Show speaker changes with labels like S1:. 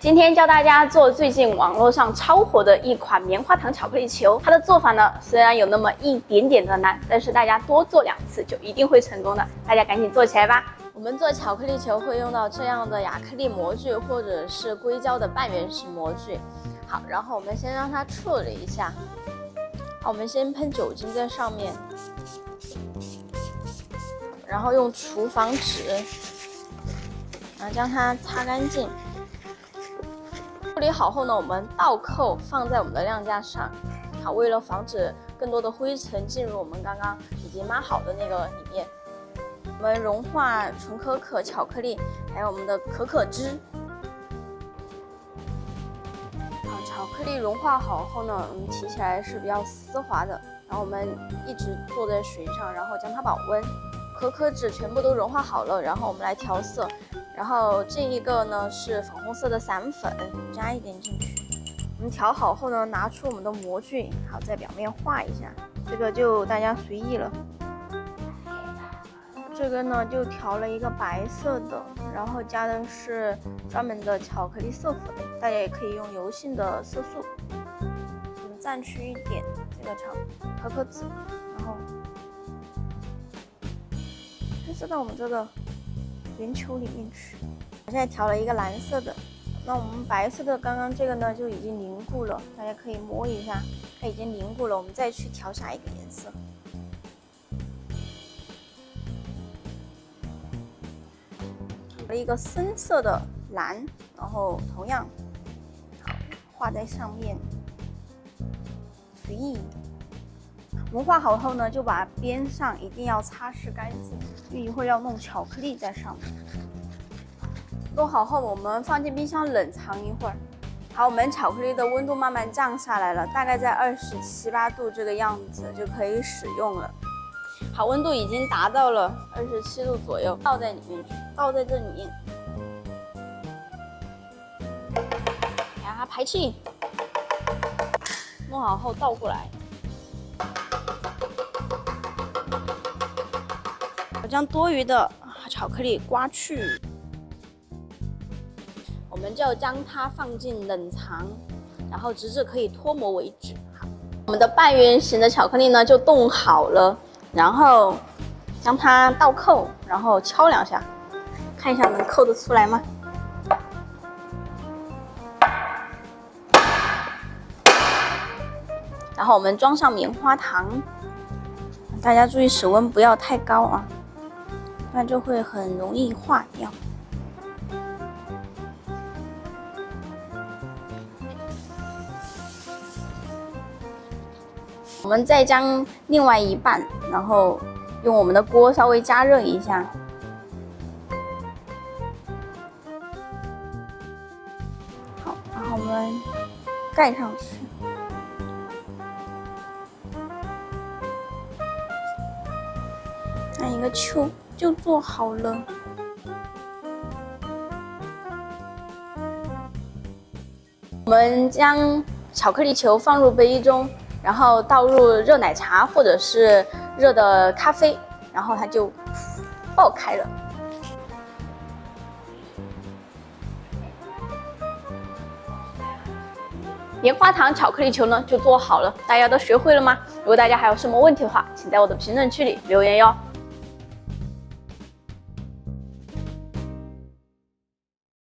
S1: 今天教大家做最近网络上超火的一款棉花糖巧克力球。它的做法呢，虽然有那么一点点的难，但是大家多做两次就一定会成功的。大家赶紧做起来吧！我们做巧克力球会用到这样的亚克力模具或者是硅胶的半圆形模具。好，然后我们先让它处理一下。好，我们先喷酒精在上面，然后用厨房纸，然后将它擦干净。处理好后呢，我们倒扣放在我们的晾架上。好，为了防止更多的灰尘进入我们刚刚已经抹好的那个里面，我们融化纯可可巧克力，还有我们的可可脂。好，巧克力融化好后呢，我们提起来是比较丝滑的。然后我们一直坐在水上，然后将它保温。可可脂全部都融化好了，然后我们来调色。然后这一个呢是粉红色的散粉，加一点进去。我们调好后呢，拿出我们的模具，好在表面画一下。这个就大家随意了。这个呢就调了一个白色的，然后加的是专门的巧克力色粉，大家也可以用油性的色素。我们蘸取一点这个巧可可脂，然后黑色到我们这个。圆球里面去。我现在调了一个蓝色的，那我们白色的刚刚这个呢就已经凝固了，大家可以摸一下，它已经凝固了。我们再去调下一个颜色，了一个深色的蓝，然后同样画在上面，随意。我们画好后呢，就把边上一定要擦拭干净，因为一会儿要弄巧克力在上面。弄好后，我们放进冰箱冷藏一会儿。好，我们巧克力的温度慢慢降下来了，大概在二十七八度这个样子就可以使用了。好，温度已经达到了二十七度左右，倒在里面去，倒在这里面，让它排气。弄好后倒过来。将多余的巧克力刮去，我们就将它放进冷藏，然后直至可以脱模为止。好，我们的半圆形的巧克力呢就冻好了，然后将它倒扣，然后敲两下，看一下能扣得出来吗？然后我们装上棉花糖，大家注意室温不要太高啊。那就会很容易化掉。我们再将另外一半，然后用我们的锅稍微加热一下。好，然后我们盖上去，按一个球。就做好了。我们将巧克力球放入杯中，然后倒入热奶茶或者是热的咖啡，然后它就爆开了。棉花糖巧克力球呢就做好了，大家都学会了吗？如果大家还有什么问题的话，请在我的评论区里留言哟。